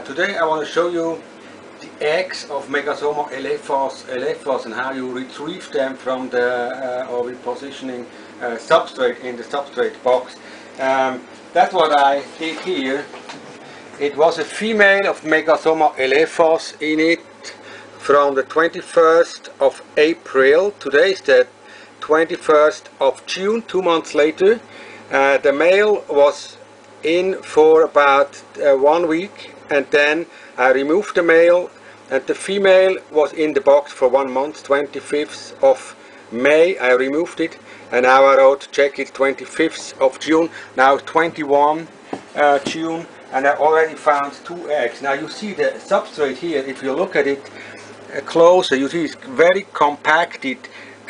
Today I want to show you the eggs of Megasoma elephas, elephas and how you retrieve them from the uh, ovipositioning uh, substrate in the substrate box. Um, that's what I did here. It was a female of Megasoma elephas in it from the 21st of April. Today is the 21st of June, two months later. Uh, the male was in for about uh, one week and then I removed the male and the female was in the box for one month, 25th of May. I removed it and now I wrote check it 25th of June, now 21 uh, June and I already found two eggs. Now you see the substrate here, if you look at it uh, closer, you see it's very compacted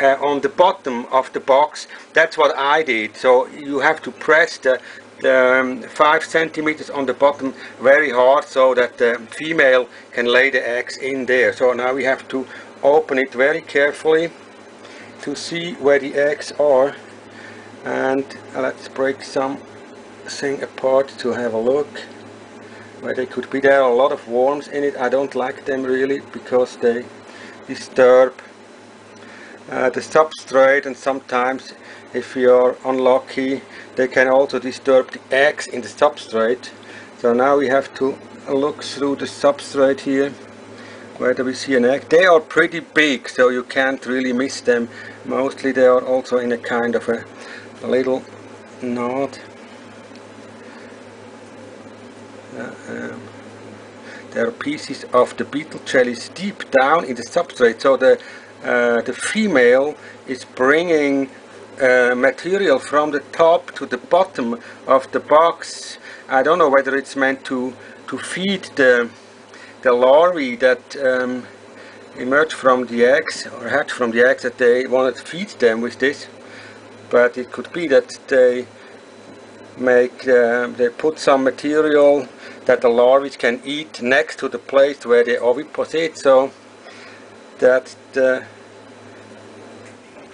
uh, on the bottom of the box. That's what I did. So you have to press the, the um, 5 centimeters on the bottom very hard so that the female can lay the eggs in there. So now we have to open it very carefully to see where the eggs are. And let's break something apart to have a look where they could be. There are a lot of worms in it. I don't like them really because they disturb uh, the substrate and sometimes if you're unlucky they can also disturb the eggs in the substrate so now we have to look through the substrate here whether we see an egg they are pretty big so you can't really miss them. Mostly they are also in a kind of a, little knot. Uh, um, there are pieces of the beetle jellies deep down in the substrate so the the female is bringing uh, material from the top to the bottom of the box. I don't know whether it's meant to to feed the the larvae that um, emerge from the eggs or hatch from the eggs that they wanted to feed them with this. But it could be that they make uh, they put some material that the larvae can eat next to the place where they oviposit. So that the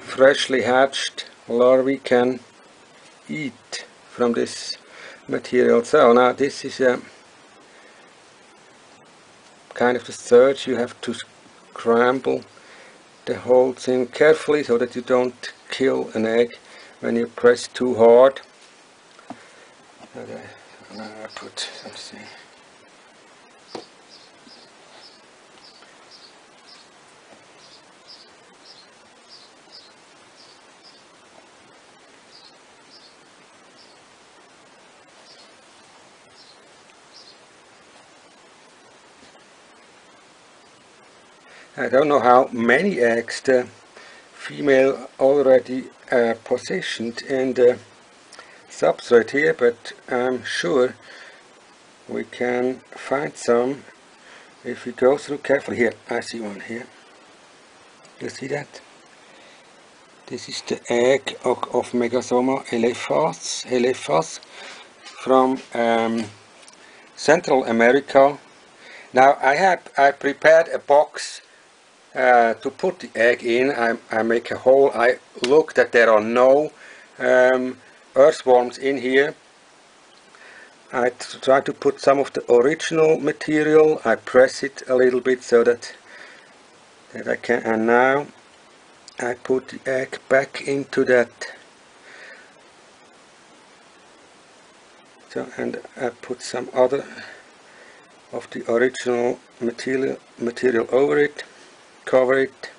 freshly hatched larvae can eat from this material. So now this is a kind of the search. You have to scramble the whole thing carefully so that you don't kill an egg when you press too hard. Okay, now I put something. I don't know how many eggs the female already uh, positioned in the substrate here but I'm sure we can find some if we go through carefully here. I see one here. You see that? This is the egg of, of Megasoma elephas, elephas from um, Central America. Now I have I prepared a box uh, to put the egg in I, I, make a hole. I look that there are no um, earthworms in here. I try to put some of the original material. I press it a little bit so that that I can and now I put the egg back into that. So and I put some other of the original material material over it cover it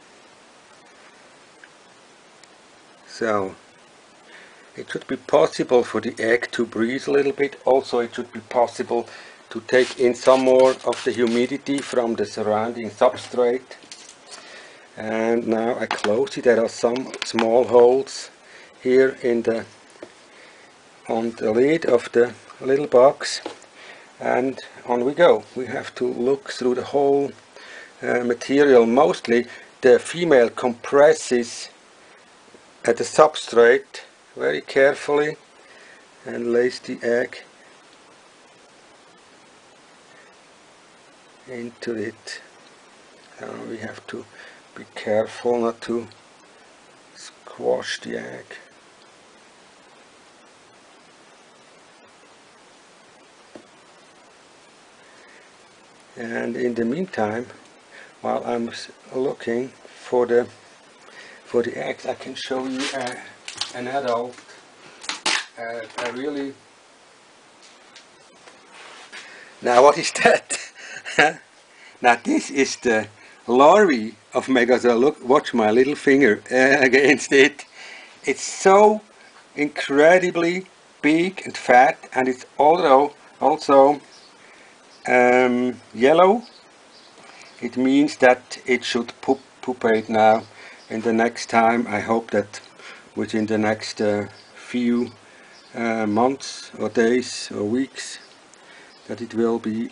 so it should be possible for the egg to breathe a little bit. Also it should be possible to take in some more of the humidity from the surrounding substrate. And now I close it. There are some small holes here in the on the lid of the little box. And on we go. We have to look through the whole uh, material mostly the female compresses at the substrate very carefully and lays the egg into it. Uh, we have to be careful not to squash the egg. And in the meantime while I'm looking for the for the eggs I can show you uh, an adult uh, a really now what is that? Now this is the larva of Megasoma look watch my little finger uh, against it. It's so incredibly big and fat and it's also also um, yellow it means that it should poop, pupate now. In the next time I hope that within the next uh, few uh, months or days or weeks that it will be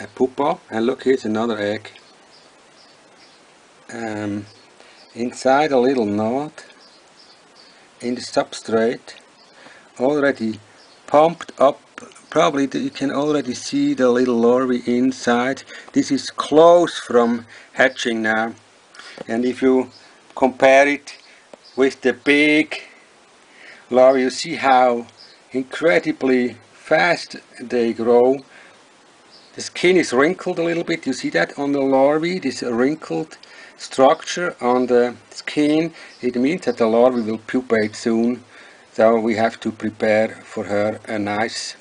a pupa and look here's another egg. Um, inside a little knot in the substrate already pumped up probably you can already see the little larvae inside. This is close from hatching now. And if you compare it with the big larvae you see how incredibly fast they grow. The skin is wrinkled a little bit. You see that on the larvae this wrinkled structure on the skin. It means that the larvae will pupate soon so we have to prepare for her a nice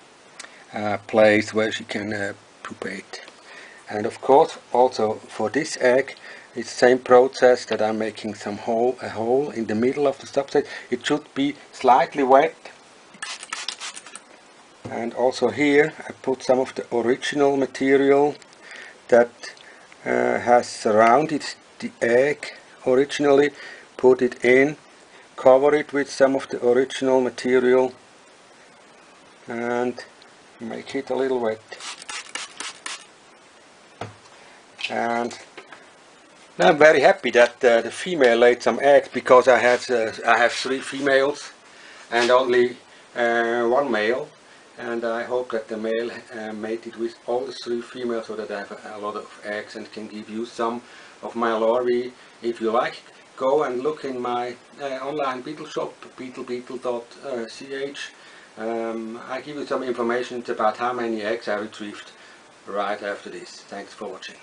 place where she can uh, pupate. And of course also for this egg it's same process that I'm making some hole a hole in the middle of the substrate. It should be slightly wet. And also here I put some of the original material that uh, has surrounded the egg originally put it in cover it with some of the original material and make it a little wet. And I'm very happy that uh, the female laid some eggs because I had uh, I have three females and only uh, one male. And I hope that the male uh, mated with all the three females so that I have a, lot of eggs and can give you some of my larvae if you like go and look in my uh, online beetle shop beetlebeetle.ch um, I give you some information about how many eggs I retrieved right after this. Thanks for watching.